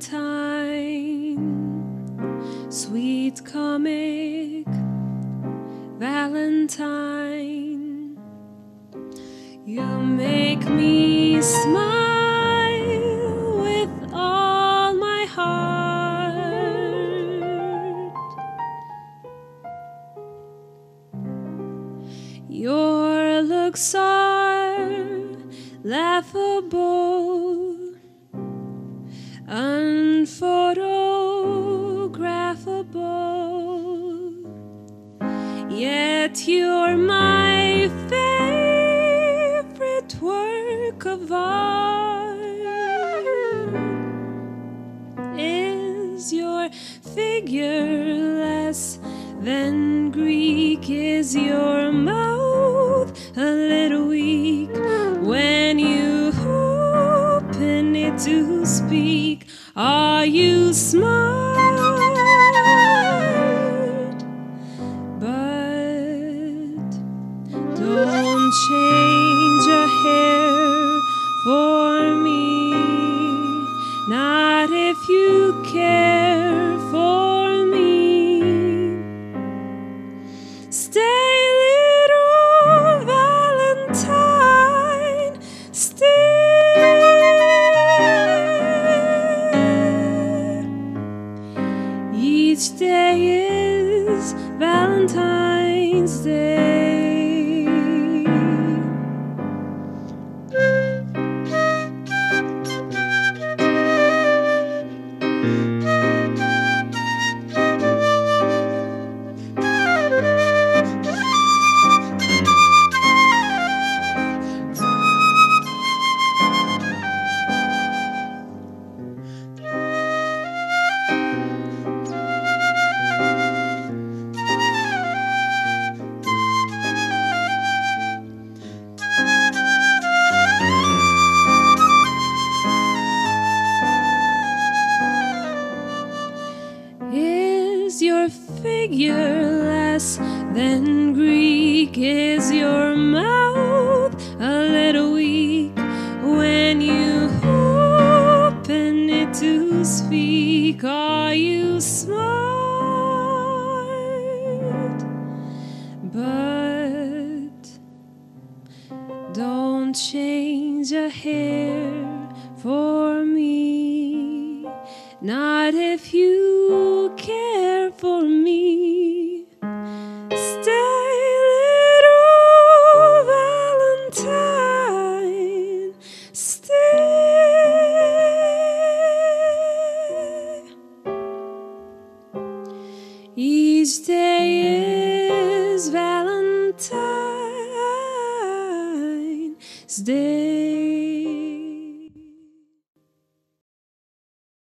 Valentine, time, sweet comic Valentine. You make me smile with all my heart. Your looks are laughable unphotographable. Yet you're my favorite work of art. Is your figure less than Greek? Is your mouth to speak? Are you smart? But don't change a hair for me, not if you care Valentine's Day. Figure less than Greek? Is your mouth a little weak when you open it to speak? Are you smart? But don't change a hair for me, not if you for me. Stay, little Valentine, stay. Each day is Valentine's Day.